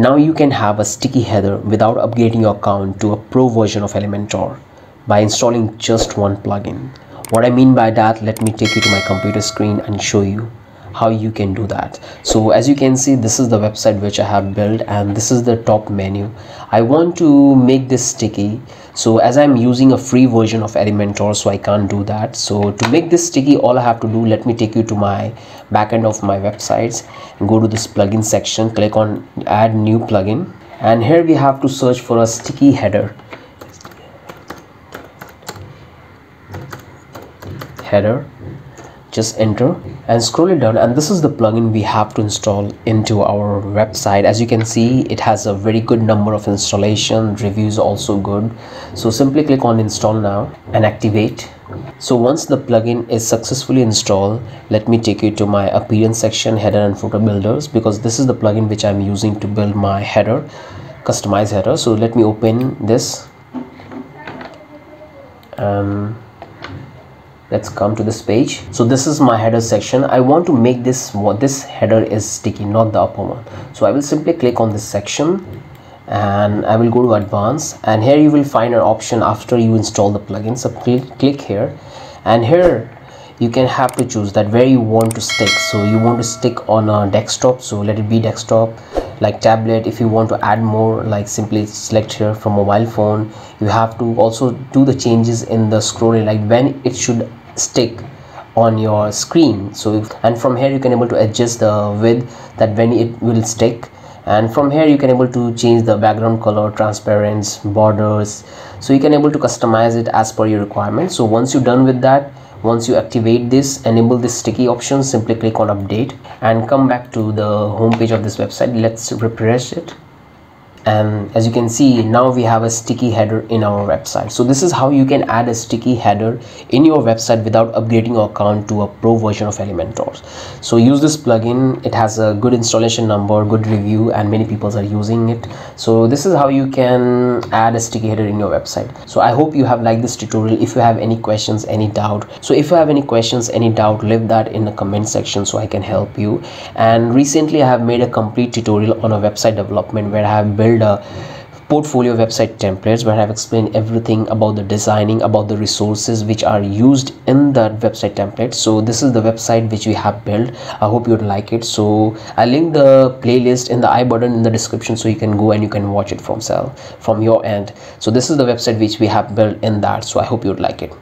now you can have a sticky header without upgrading your account to a pro version of elementor by installing just one plugin. What i mean by that let me take you to my computer screen and show you how you can do that. So as you can see this is the website which i have built and this is the top menu. I want to make this sticky. So as i'm using a free version of elementor so i can't do that. So to make this sticky all i have to do let me take you to my backend of my websites. Go to this plugin section click on add new plugin and here we have to search for a sticky header. Header. Just enter and scroll it down and this is the plugin we have to install into our website. As you can see it has a very good number of installation reviews also good. So simply click on install now and activate so once the plugin is successfully installed let me take you to my appearance section header and footer builders because this is the plugin which i'm using to build my header customize header. So let me open this um, let's come to this page. So this is my header section. I want to make this what this header is sticky not the upper one. So i will simply click on this section and i will go to advanced and here you will find an option after you install the plugin. So click, click here. And here you can have to choose that where you want to stick. So you want to stick on a desktop. So let it be desktop like tablet. If you want to add more like simply select here from mobile phone you have to also do the changes in the scrolling like when it should stick on your screen. So if, and from here you can able to adjust the width that when it will stick and from here you can able to change the background color transparency borders. So you can able to customize it as per your requirement so once you're done with that once you activate this enable this sticky option simply click on update and come back to the home page of this website. Let's refresh it and as you can see now we have a sticky header in our website. So this is how you can add a sticky header in your website without upgrading your account to a pro version of elementor. So use this plugin. It has a good installation number good review and many people are using it. So this is how you can add a sticky header in your website. So i hope you have liked this tutorial. If you have any questions any doubt so if you have any questions any doubt leave that in the comment section so i can help you. And recently i have made a complete tutorial on a website development where i have built build a portfolio website templates where I've explained everything about the designing about the resources which are used in that website template. So this is the website which we have built. I hope you'd like it. So I link the playlist in the i button in the description so you can go and you can watch it from cell from your end. So this is the website which we have built in that. So I hope you'd like it.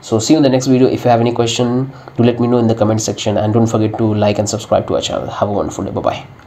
So see you in the next video. If you have any question do let me know in the comment section. And don't forget to like and subscribe to our channel. Have a wonderful day. Bye bye